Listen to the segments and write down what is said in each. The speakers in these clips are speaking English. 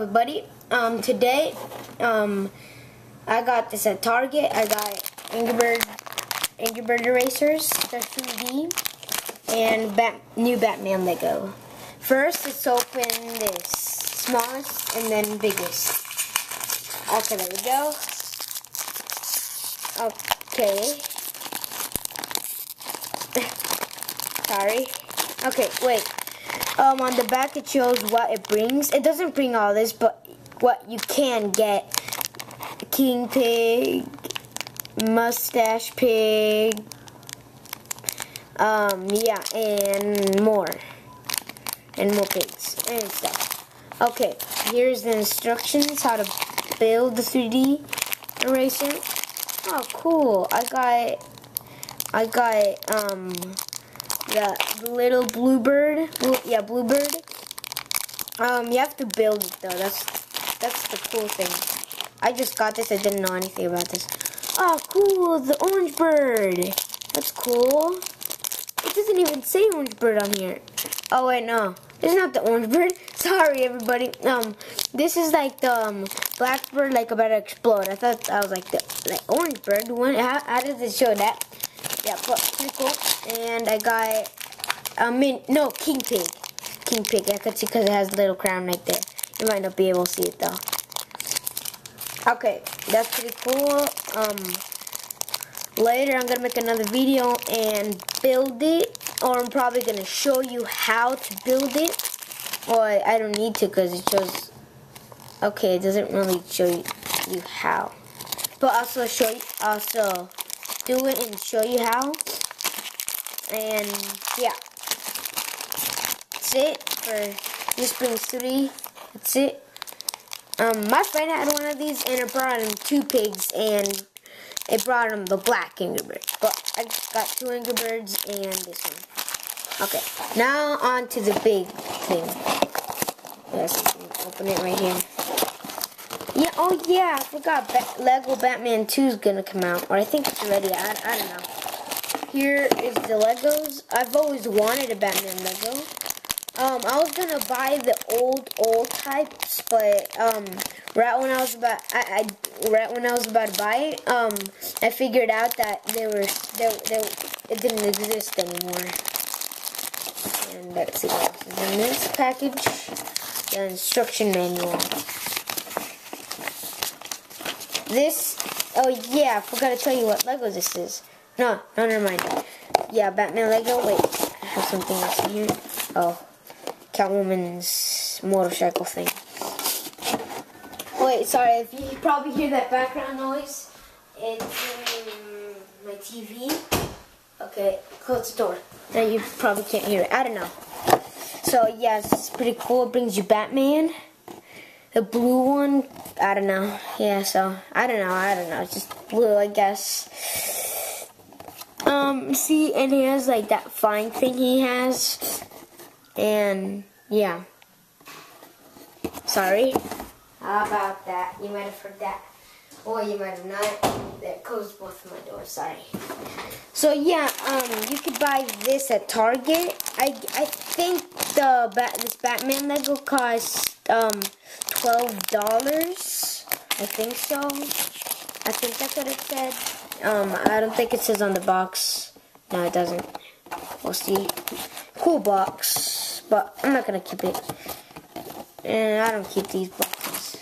everybody. Um, today, um, I got this at Target. I got Angry Bird, Angry Bird erasers, the 3D, and Bat new Batman Lego. First, let's open this smallest and then biggest. Okay, there we go. Okay. Sorry. Okay, wait. Um, on the back it shows what it brings. It doesn't bring all this, but what you can get. King Pig, Mustache Pig, um, yeah, and more. And more pigs and stuff. Okay, here's the instructions how to build the 3D eraser. Oh, cool. I got, I got, um, the little bluebird. Blue, yeah, bluebird. Um, you have to build it though. That's that's the cool thing. I just got this. I didn't know anything about this. Oh, cool. The orange bird. That's cool. It doesn't even say orange bird on here. Oh wait, no. It's not the orange bird. Sorry, everybody. Um, this is like the um, black bird, like about to explode. I thought I was like the like orange bird. When how, how does it show that? Yeah, but pretty cool. And I got I mean no king pig, king pig. I could see because it has a little crown right there. You might not be able to see it though. Okay, that's pretty cool. Um, later I'm gonna make another video and build it, or I'm probably gonna show you how to build it. Or I don't need to because it shows. Okay, it doesn't really show you, you how, but also show you also do it and show you how. And yeah, that's it for this brings three. That's it. Um, my friend had one of these and it brought him two pigs and it brought him the black Angry Bird. But I got two Angry Birds and this one. Okay, now on to the big thing. Yes, open it right here. Yeah, oh yeah, I forgot ba Lego Batman 2 is gonna come out. Or I think it's already, I, I don't know. Here is the Legos. I've always wanted a Batman Lego. Um, I was gonna buy the old, old types, but, um, right when I was about, I, I right when I was about to buy it, um, I figured out that they were, they, they, it didn't exist anymore. And let's see what else is in this package. The instruction manual. This, oh yeah, I forgot to tell you what Lego this is. No, no, never mind. Yeah, Batman Lego. Wait, I have something else in here. Oh, Catwoman's motorcycle thing. Wait, sorry, if you probably hear that background noise, it's um, my TV. Okay, close the door. Now you probably can't hear it. I don't know. So, yeah, it's pretty cool. It brings you Batman. The blue one, I don't know. Yeah, so, I don't know. I don't know. It's just blue, I guess. Um, see, and he has, like, that fine thing he has. And, yeah. Sorry. How about that? You might have heard that. Or you might have not. That closed both of my doors, sorry. So yeah, um, you could buy this at Target. I, I think the bat this Batman Lego costs um twelve dollars. I think so. I think that's what it said. Um, I don't think it says on the box. No, it doesn't. We'll see. Cool box, but I'm not gonna keep it. And I don't keep these boxes.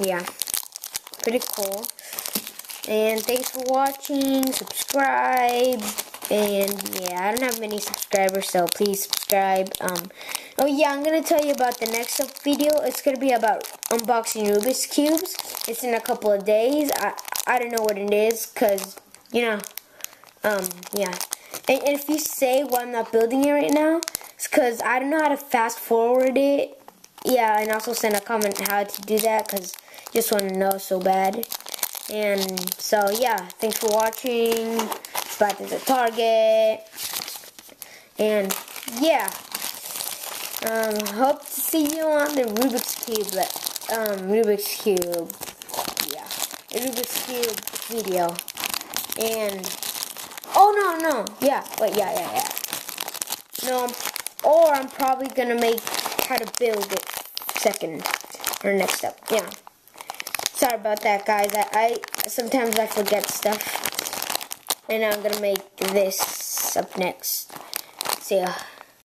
Yeah, pretty cool. And thanks for watching. Subscribe. And yeah, I don't have many subscribers, so please subscribe. Um, oh yeah, I'm gonna tell you about the next video. It's gonna be about unboxing Rubik's cubes. It's in a couple of days. I I don't know what it is, cause you know, um, yeah. And, and if you say why I'm not building it right now, it's cause I don't know how to fast forward it. Yeah, and also send a comment how to do that, cause just want to know so bad. And so yeah, thanks for watching. Spot is a Target. And yeah. Um, hope to see you on the Rubik's Cube um Rubik's Cube. Yeah. The Rubik's Cube video. And oh no no. Yeah, wait, yeah, yeah, yeah. No, or I'm probably gonna make how to build it second or next up. Yeah. Sorry about that, guys. I, I sometimes I forget stuff. And I'm gonna make this up next. See ya.